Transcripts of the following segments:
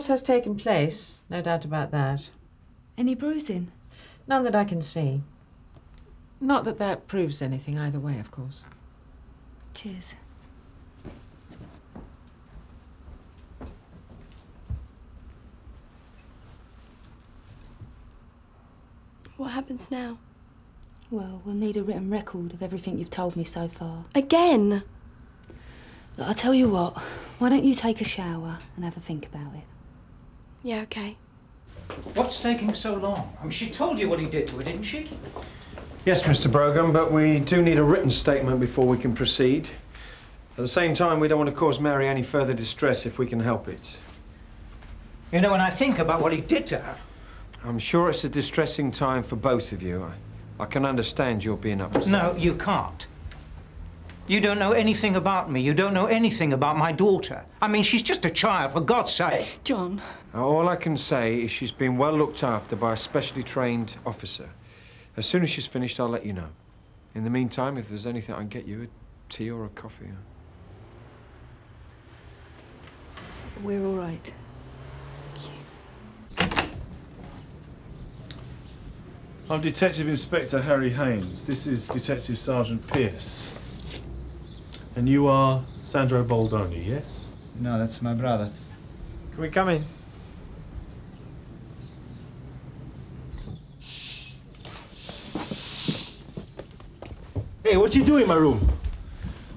Intercourse has taken place, no doubt about that. Any bruising? None that I can see. Not that that proves anything either way, of course. Cheers. What happens now? Well, we'll need a written record of everything you've told me so far. Again? Look, I'll tell you what. Why don't you take a shower and have a think about it? Yeah, okay. What's taking so long? I mean, she told you what he did to her, didn't she? Yes, Mr. Brogan, but we do need a written statement before we can proceed. At the same time, we don't want to cause Mary any further distress if we can help it. You know, when I think about what he did to her. I'm sure it's a distressing time for both of you. I, I can understand you're being upset. No, you can't. You don't know anything about me. You don't know anything about my daughter. I mean, she's just a child, for God's sake. John. All I can say is she's been well looked after by a specially trained officer. As soon as she's finished, I'll let you know. In the meantime, if there's anything I can get you, a tea or a coffee. Uh. We're all right. I'm Detective Inspector Harry Haines. This is Detective Sergeant Pierce. And you are Sandro Baldoni, yes? No, that's my brother. Can we come in? Hey, what you doing in my room?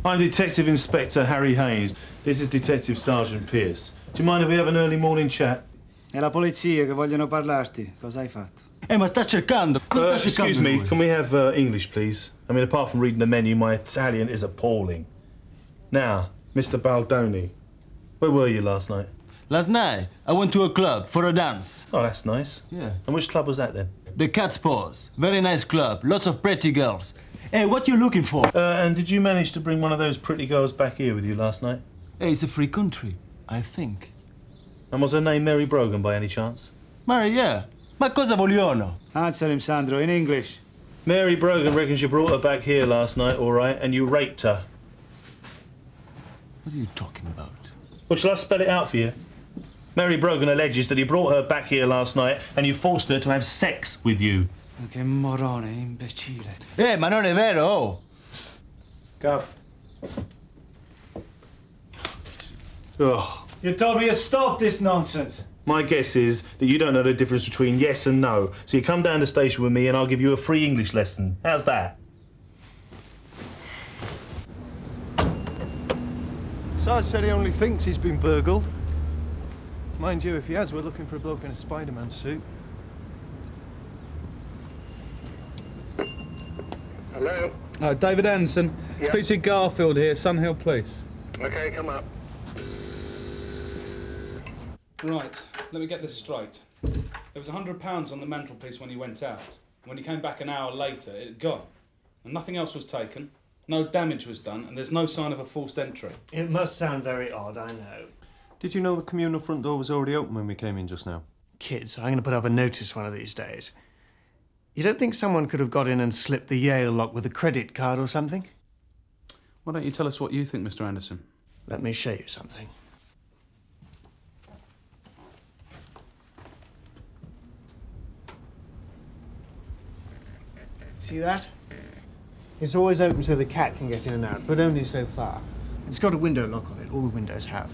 I'm Detective Inspector Harry Haines. This is Detective Sergeant Pierce. Do you mind if we have an early morning chat? È la polizia che vogliono parlarti. Cosa hai fatto? Eh, ma sta cercando. Cosa Uh, sta cercando excuse me, lui? can we have uh, English, please? I mean, apart from reading the menu, my Italian is appalling. Now, Mr. Baldoni, where were you last night? Last night, I went to a club for a dance. Oh, that's nice. Yeah. And which club was that then? The Cat's Paws. Very nice club. Lots of pretty girls. Hey, what you looking for? Uh, and did you manage to bring one of those pretty girls back here with you last night? Hey, it's a free country, I think. And was her name Mary Brogan by any chance? Mary, yeah. Ma cosa vogliono? Answer him, Sandro, in English. Mary Brogan reckons you brought her back here last night, all right, and you raped her. What are you talking about? Well, shall I spell it out for you? Mary Brogan alleges that he brought her back here last night and you forced her to have sex with you. Che morone, imbecile. Eh, ma non è vero, oh. Guff. Ugh. You told me to stop this nonsense. My guess is that you don't know the difference between yes and no. So you come down to the station with me and I'll give you a free English lesson. How's that? Sarge said he only thinks he's been burgled. Mind you, if he has, we're looking for a bloke in a Spider-Man suit. Hello? Uh, David Anderson. Yeah. Speak to Garfield here, Sunhill Police. Okay, come up. Right, let me get this straight. There was £100 on the mantelpiece when he went out. When he came back an hour later, it had gone. And nothing else was taken, no damage was done, and there's no sign of a forced entry. It must sound very odd, I know. Did you know the communal front door was already open when we came in just now? Kids, I'm going to put up a notice one of these days. You don't think someone could have got in and slipped the Yale lock with a credit card or something? Why don't you tell us what you think, Mr. Anderson? Let me show you something. See that? It's always open so the cat can get in and out, but only so far. It's got a window lock on it. All the windows have.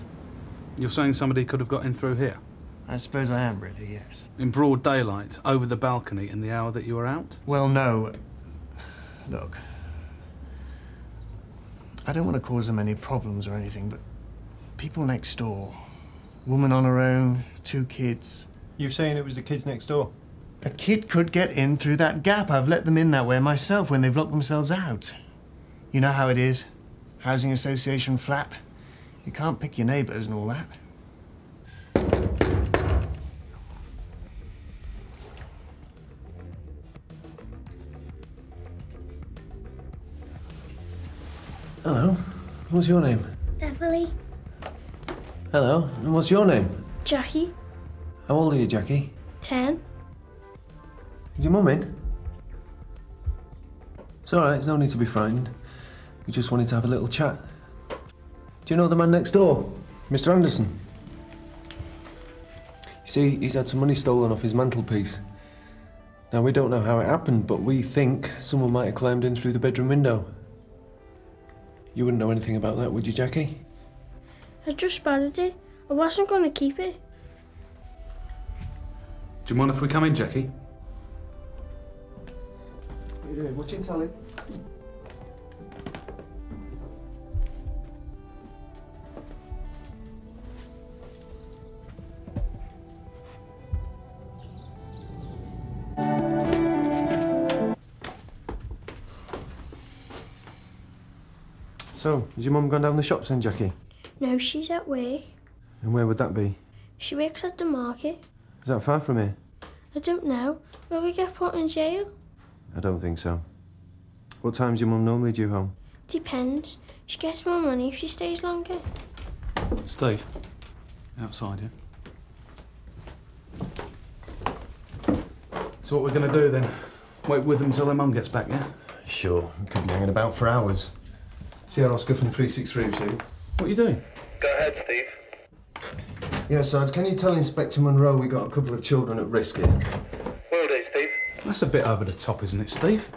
You're saying somebody could have got in through here? I suppose I am, really, yes. In broad daylight, over the balcony, in the hour that you were out? Well, no. Look. I don't want to cause them any problems or anything, but people next door. Woman on her own, two kids. You're saying it was the kids next door? A kid could get in through that gap. I've let them in that way myself when they've locked themselves out. You know how it is. Housing association flat. You can't pick your neighbours and all that. Hello. What's your name? Beverly, Hello. And what's your name? Jackie, How old are you, Jackie? 10. Is your mum in? It's all right. There's no need to be frightened. We just wanted to have a little chat. Do you know the man next door, Mr. Anderson? You see, he's had some money stolen off his mantelpiece. Now, we don't know how it happened, but we think someone might have climbed in through the bedroom window. You wouldn't know anything about that, would you, Jackie? I just borrowed it. I wasn't going to keep it. Do you mind if we come in, Jackie? Watching telly? So, has your mum gone down the shops then, Jackie? No, she's at work. And where would that be? She works at the market. Is that far from here? I don't know. Will we get put in jail? I don't think so. What time's your mum normally due home? Depends. She gets more money if she stays longer. Steve, outside, yeah? So what we're going to do then? Wait with them till their mum gets back, yeah? Sure. We could be hanging about for hours. See how Oscar from 363 was you? What are you doing? Go ahead, Steve. Yeah, Sarge, can you tell Inspector Monroe we got a couple of children at risk here? Will do, Steve. That's a bit over the top, isn't it, Steve?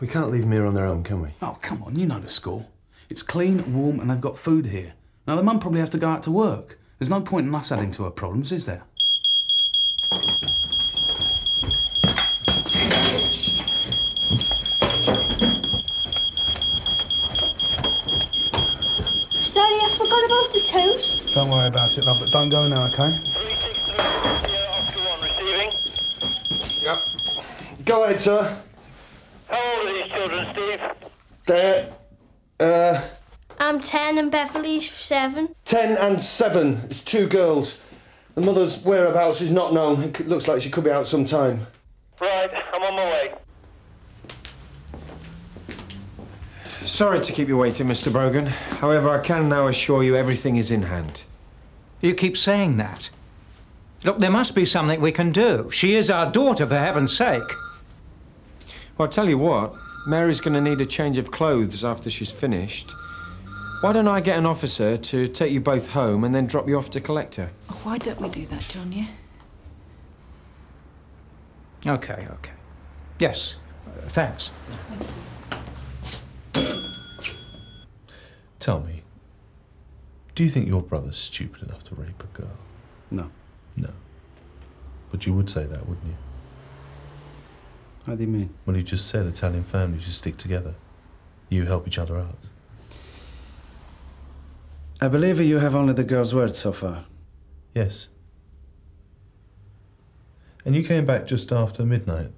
We can't leave them here on their own, can we? Oh, come on, you know the school. It's clean, warm, and they've got food here. Now, the mum probably has to go out to work. There's no point in us adding to her problems, is there? Sorry, I forgot about the toast. Don't worry about it, love, but don't go now, okay? Yep. Go ahead, sir. How old are these children, Steve? They're, uh, I'm 10 and Beverly's 7. 10 and 7. It's two girls. The mother's whereabouts is not known. It looks like she could be out some time. Right, I'm on my way. Sorry to keep you waiting, Mr. Brogan. However, I can now assure you everything is in hand. You keep saying that. Look, there must be something we can do. She is our daughter, for heaven's sake. Well, I'll tell you what, Mary's going to need a change of clothes after she's finished. Why don't I get an officer to take you both home and then drop you off to collect her? Oh, why don't we do that, John, yeah? Okay, okay. Yes, uh, thanks. Tell me, do you think your brother's stupid enough to rape a girl? No. No. But you would say that, wouldn't you? How do you mean? Well, you just said Italian families should stick together. You help each other out. I believe you have only the girl's word so far. Yes. And you came back just after midnight.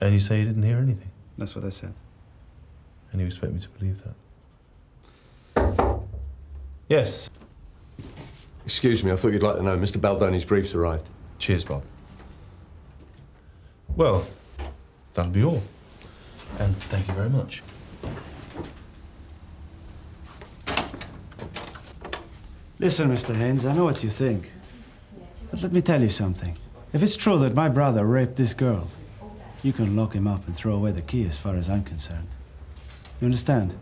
And you say you didn't hear anything. That's what I said. And you expect me to believe that? Yes. Excuse me, I thought you'd like to know Mr. Baldoni's brief's arrived. Cheers, Bob. Well, that'll be all. And thank you very much. Listen, Mr. Haines, I know what you think. But let me tell you something. If it's true that my brother raped this girl, you can lock him up and throw away the key as far as I'm concerned. You understand?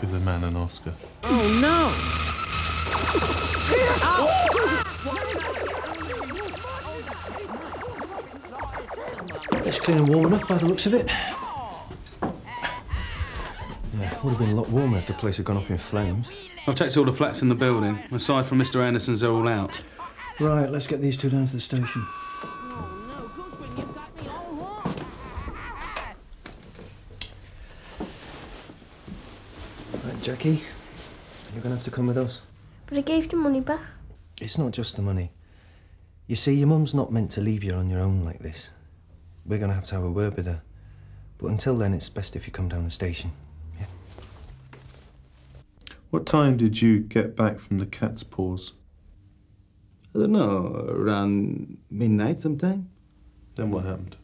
Give the man an Oscar. Oh, no! Oh. It's clean and warm enough by the looks of it. Yeah, would have been a lot warmer if the place had gone up in flames. I've checked all the flats in the building. Aside from Mr. Anderson's, they're all out. Right, let's get these two down to the station. Right, Jackie, you're going to have to come with us. But I gave the money back. It's not just the money. You see, your mum's not meant to leave you on your own like this. We're going to have to have a word with her. But until then, it's best if you come down the station. Yeah. What time did you get back from the cat's paws? I don't know, around midnight sometime. Then what happened?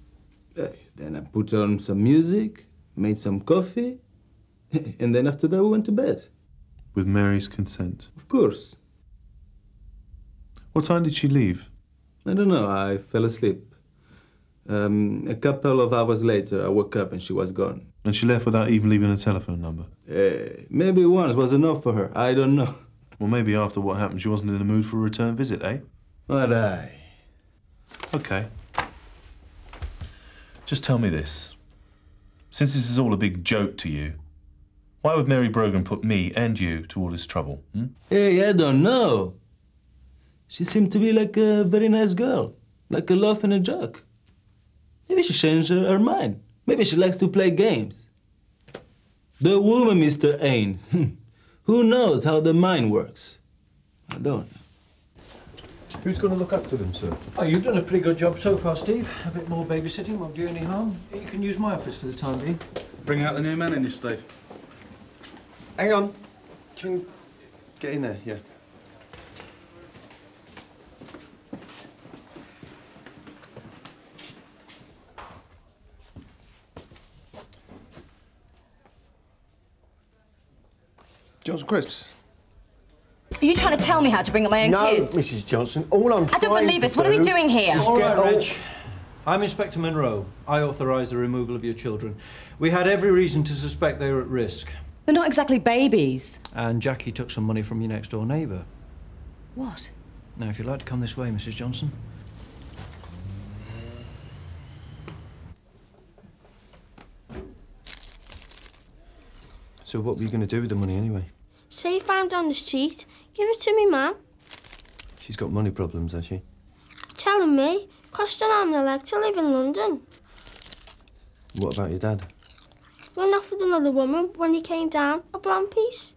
Uh, then I put on some music, made some coffee, and then after that we went to bed. With Mary's consent. Of course. What time did she leave? I don't know, I fell asleep. Um, a couple of hours later, I woke up and she was gone. And she left without even leaving a telephone number? Uh, maybe once was enough for her. I don't know. Well, maybe after what happened, she wasn't in the mood for a return visit, eh? All right. Okay. Just tell me this. Since this is all a big joke to you, why would Mary Brogan put me and you to all this trouble? Hmm? Hey, I don't know. She seemed to be like a very nice girl, like a laugh and a joke. Maybe she changed her, her mind. Maybe she likes to play games. The woman, Mr. Ains. Hmm, who knows how the mind works? I don't. Who's going to look after them, sir? Oh, you've done a pretty good job so far, Steve. A bit more babysitting won't do any harm. You can use my office for the time being. Bring out the new man in you, Steve. Hang on. Can you get in there? Yeah. Johnson Crisps. Are you trying to tell me how to bring up my own no, kids? Mrs. Johnson. All I'm I trying don't believe to this. What are we do doing here? is All get right, Reg. I'm Inspector Monroe. I authorise the removal of your children. We had every reason to suspect they were at risk. They're not exactly babies. And Jackie took some money from your next door neighbour. What? Now, if you'd like to come this way, Mrs. Johnson. So what were you going to do with the money anyway? Say you found on the street. Give it to me, Mum. She's got money problems, has she? Telling me. Cost an arm and a leg to live in London. What about your dad? Went off with another woman when he came down, a blonde piece.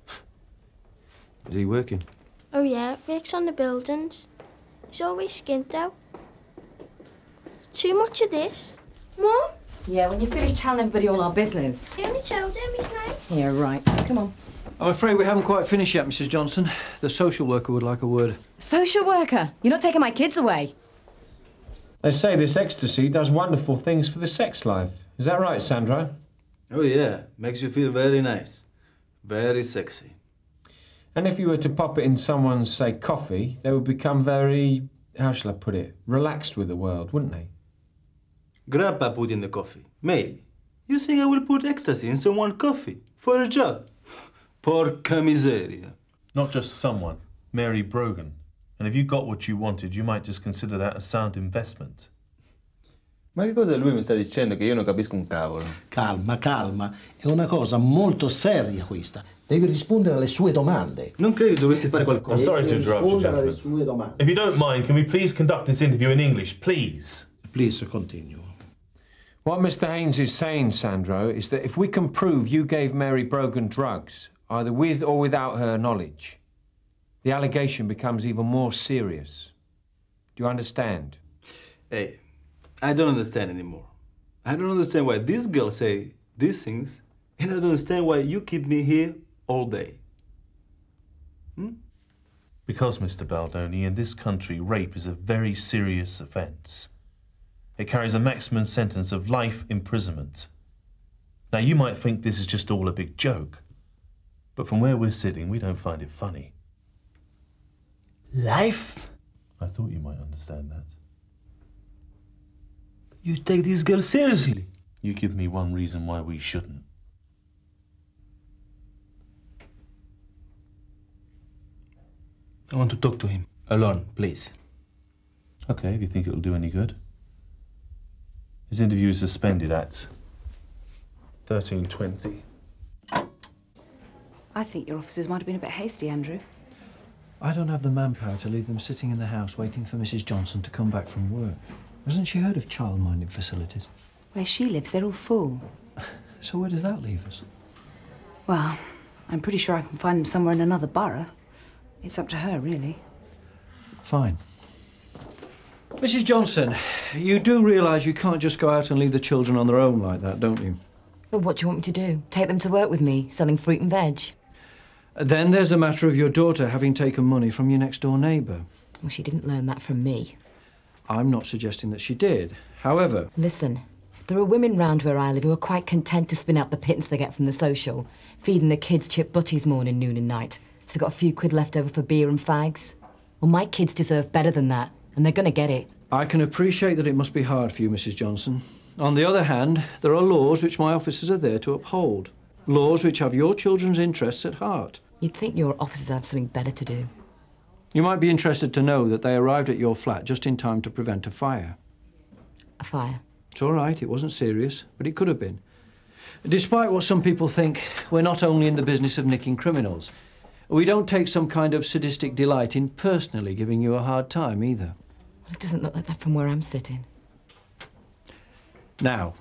Is he working? Oh yeah, works on the buildings. He's always skint though. Too much of this. Mum? Yeah, when you finish telling everybody all our business. You only told him he's nice. Yeah, right. Come on. I'm afraid we haven't quite finished yet, Mrs. Johnson. The social worker would like a word. Social worker. You're not taking my kids away. They say this ecstasy does wonderful things for the sex life. Is that right, Sandra? Oh, yeah. Makes you feel very nice. Very sexy. And if you were to pop it in someone's, say, coffee, they would become very, how shall I put it, relaxed with the world, wouldn't they? Grandpa put in the coffee. Maybe. You think I will put ecstasy in someone's coffee? For a job? Porca miseria. Not just someone, Mary Brogan. And if you got what you wanted, you might just consider that a sound investment. Ma che cosa lui mi sta dicendo che io non capisco un cavolo? Calma, calma. È una cosa molto seria questa. Devi rispondere alle sue domande. Non credo che dovessi fare qualcosa. I'm sorry to interrupt you, Rispondere alle gentlemen. sue domande. If you don't mind, can we please conduct this interview in English, please? Please continue. What Mr. Haines is saying, Sandro, is that if we can prove you gave Mary Brogan drugs, either with or without her knowledge, the allegation becomes even more serious. Do you understand? Hey, I don't understand anymore. I don't understand why this girl say these things, and I don't understand why you keep me here all day. Hmm? Because, Mr. Baldoni, in this country, rape is a very serious offence. It carries a maximum sentence of life imprisonment. Now, you might think this is just all a big joke, but from where we're sitting, we don't find it funny. Life? I thought you might understand that. You take this girl seriously. You give me one reason why we shouldn't. I want to talk to him. Alone, please. Okay, if you think it'll do any good. His interview is suspended at 1320. I think your officers might have been a bit hasty, Andrew. I don't have the manpower to leave them sitting in the house waiting for Mrs. Johnson to come back from work. Hasn't she heard of child-minded facilities? Where she lives, they're all full. So where does that leave us? Well, I'm pretty sure I can find them somewhere in another borough. It's up to her, really. Fine. Mrs. Johnson, you do realise you can't just go out and leave the children on their own like that, don't you? But what do you want me to do? Take them to work with me, selling fruit and veg? Then there's the matter of your daughter having taken money from your next door neighbour. Well, she didn't learn that from me. I'm not suggesting that she did. However, Listen, there are women round where I live who are quite content to spin out the pittance they get from the social, feeding the kids chip butties morning, noon, and night. So they've got a few quid left over for beer and fags. Well, my kids deserve better than that, and they're gonna get it. I can appreciate that it must be hard for you, Mrs. Johnson. On the other hand, there are laws which my officers are there to uphold. Laws which have your children's interests at heart. You'd think your officers have something better to do. You might be interested to know that they arrived at your flat just in time to prevent a fire. A fire? It's all right, it wasn't serious, but it could have been. Despite what some people think, we're not only in the business of nicking criminals. We don't take some kind of sadistic delight in personally giving you a hard time either. Well, it doesn't look like that from where I'm sitting. Now,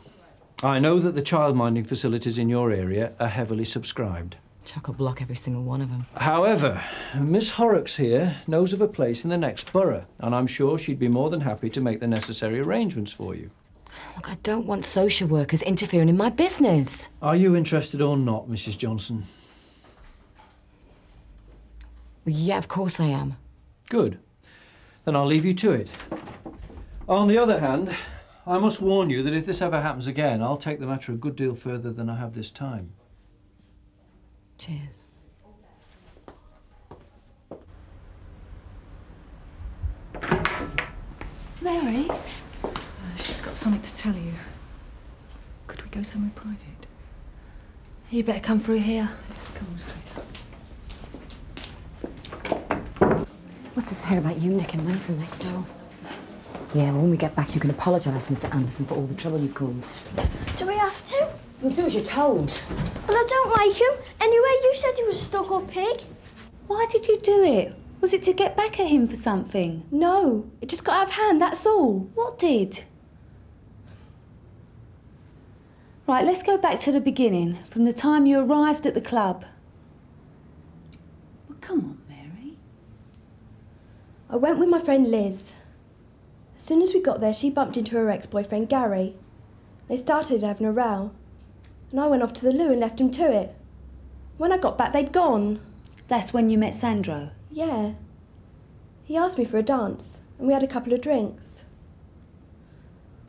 I know that the childminding facilities in your area are heavily subscribed. Chock-a-block every single one of them. However, Miss Horrocks here knows of a place in the next borough, and I'm sure she'd be more than happy to make the necessary arrangements for you. Look, I don't want social workers interfering in my business. Are you interested or not, Mrs. Johnson? Yeah, of course I am. Good. Then I'll leave you to it. On the other hand, I must warn you that if this ever happens again, I'll take the matter a good deal further than I have this time. Cheers. Mary? Uh, she's got something to tell you. Could we go somewhere private? You better come through here. Come on, sweetheart. What's this here about you nicking money from next door? Yeah, well, when we get back, you can apologise to Mr. Anderson for all the trouble you've caused. Do we have to? Well, do as you're told. Well, I don't like him. Anyway, you said he was a stuck up pig. Why did you do it? Was it to get back at him for something? No, it just got out of hand, that's all. What did? Right, let's go back to the beginning, from the time you arrived at the club. Well, come on, Mary. I went with my friend Liz. As soon as we got there, she bumped into her ex-boyfriend Gary. They started having a row. And I went off to the loo and left him to it. When I got back, they'd gone. That's when you met Sandro? Yeah. He asked me for a dance, and we had a couple of drinks.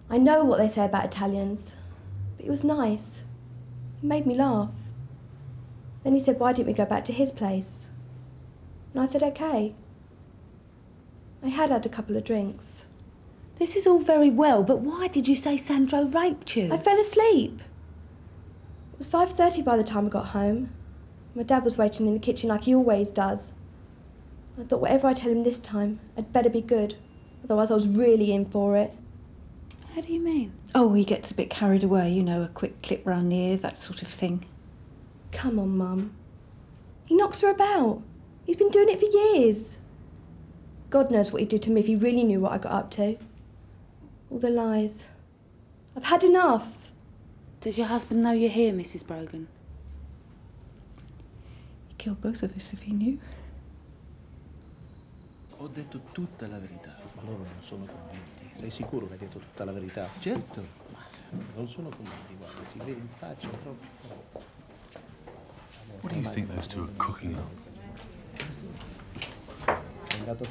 I know what they say about Italians, but it was nice. It made me laugh. Then he said, why didn't we go back to his place? And I said, okay. I had had a couple of drinks. This is all very well, but why did you say Sandro raped you? I fell asleep. It was 5.30 by the time I got home. My dad was waiting in the kitchen like he always does. I thought whatever I tell him this time, I'd better be good. Otherwise I was really in for it. How do you mean? Oh, he gets a bit carried away, you know, a quick clip round the ear, that sort of thing. Come on, Mum. He knocks her about. He's been doing it for years. God knows what he'd do to me if he really knew what I got up to. All the lies. I've had enough. Does your husband know you're here, Mrs. Brogan? He'd kill both of us if he knew. Ho detto tutta la verità, ma loro non sono convinti. Sei sicuro che hai detto tutta la verità? Certo. Ma non sono convinti, guarda, si vede in faccia proprio. What do you think those two are cooking up?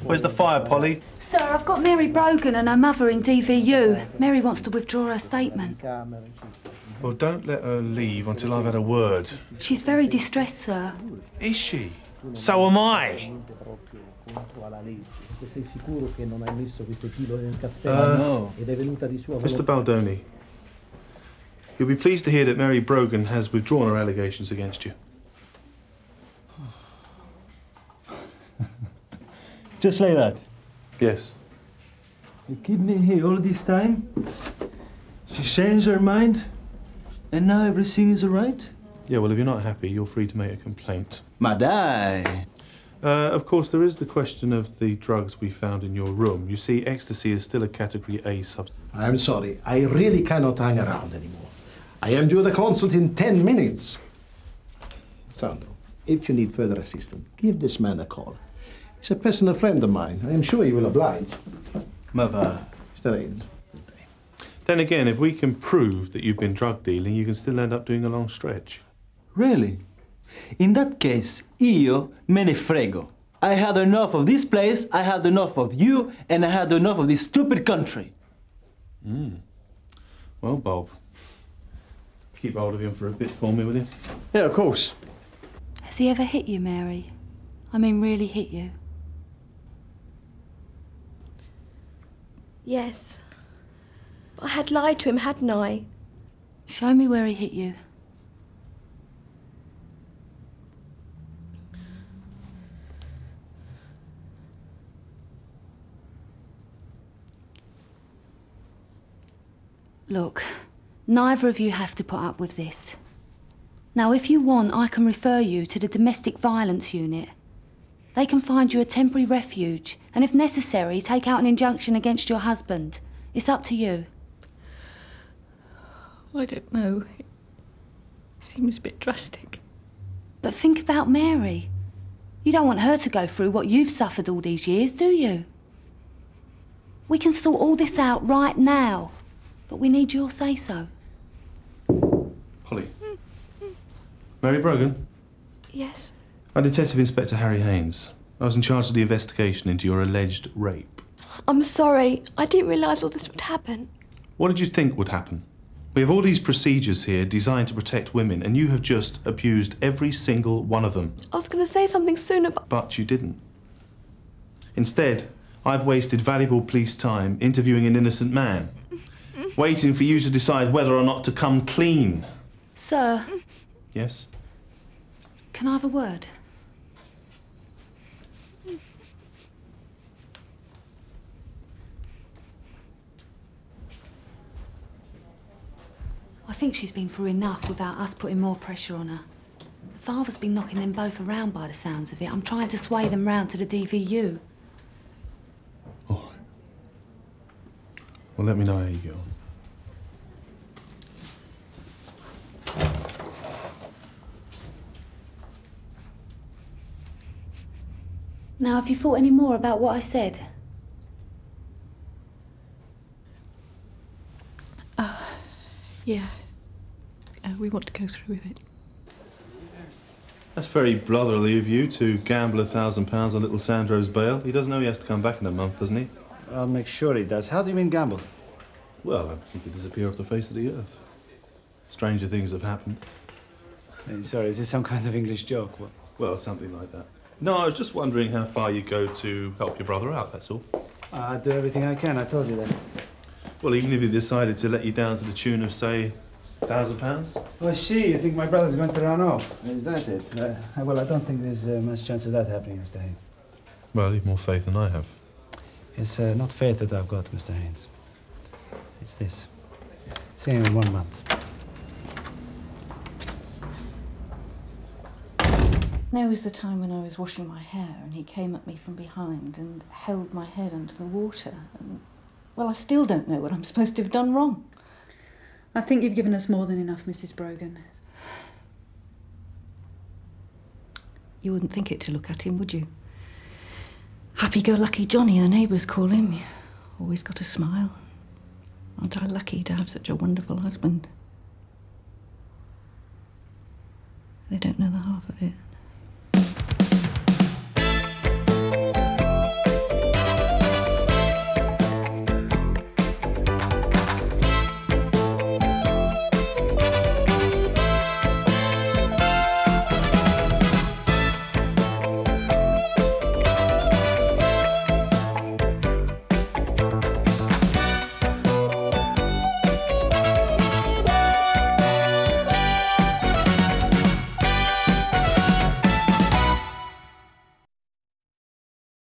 Where's the fire, Polly? Sir, I've got Mary Brogan and her mother in DVU. Mary wants to withdraw her statement. Well, don't let her leave until I've had a word. She's very distressed, sir. Is she? So am I. Sei sicuro che non hai messo queste chilo nel caffè? Uh, no. Ed è venuta di sua Mr. Baldoni, you'll be pleased to hear that Mary Brogan has withdrawn her allegations against you. Just like that. Yes. You keep me here all this time? She changed her mind? And now everything is all right? Yeah, well, if you're not happy, you're free to make a complaint. Madai. Uh, of course, there is the question of the drugs we found in your room. You see, ecstasy is still a category A substance. I'm sorry, I really cannot hang around anymore. I am due the consult in 10 minutes. Sandro, if you need further assistance, give this man a call. He's a personal friend of mine. I am sure he will oblige. Mother. Mr. Haines. Then again, if we can prove that you've been drug dealing, you can still end up doing a long stretch. Really? In that case, io me ne frego. I had enough of this place, I had enough of you, and I had enough of this stupid country. Mm. Well, Bob, keep hold of him for a bit for me, will you? Yeah, of course. Has he ever hit you, Mary? I mean, really hit you? Yes. I had lied to him, hadn't I? Show me where he hit you. Look, neither of you have to put up with this. Now, if you want, I can refer you to the domestic violence unit. They can find you a temporary refuge, and if necessary, take out an injunction against your husband. It's up to you. I don't know. It seems a bit drastic. But think about Mary. You don't want her to go through what you've suffered all these years, do you? We can sort all this out right now, but we need your say so. Polly. Mary Brogan? Yes. I'm Detective Inspector Harry Haines. I was in charge of the investigation into your alleged rape. I'm sorry. I didn't realise all this would happen. What did you think would happen? We have all these procedures here designed to protect women, and you have just abused every single one of them. I was going to say something sooner, but But you didn't. Instead, I've wasted valuable police time interviewing an innocent man, waiting for you to decide whether or not to come clean. Sir, Yes? can I have a word? I think she's been through enough without us putting more pressure on her. The father's been knocking them both around by the sounds of it. I'm trying to sway them round to the DVU. Well, let me know how you go. Now, have you thought any more about what I said? Yeah. Uh, we want to go through with it. That's very brotherly of you to gamble a thousand pounds on little Sandro's bail. He doesn't know he has to come back in a month, doesn't he? I'll make sure he does. How do you mean gamble? Well, he could disappear off the face of the earth. Stranger things have happened. Hey, sorry, is this some kind of English joke? What? Well, something like that. No, I was just wondering how far you go to help your brother out, that's all. I'll do everything I can, I told you that. Well, even if he decided to let you down to the tune of, say, thousand pounds? I see. You think my brother's going to run off? Is that it? Uh, well, I don't think there's uh, much chance of that happening, Mr. Haines. Well, you've more faith than I have. It's uh, not faith that I've got, Mr. Haines. It's this. See him in one month. There was the time when I was washing my hair and he came at me from behind and held my head under the water. And, well, I still don't know what I'm supposed to have done wrong. I think you've given us more than enough, Mrs. Brogan. You wouldn't think it to look at him, would you? Happy-go-lucky Johnny, our neighbours call him. Always got a smile. Aren't I lucky to have such a wonderful husband? They don't know the half of it.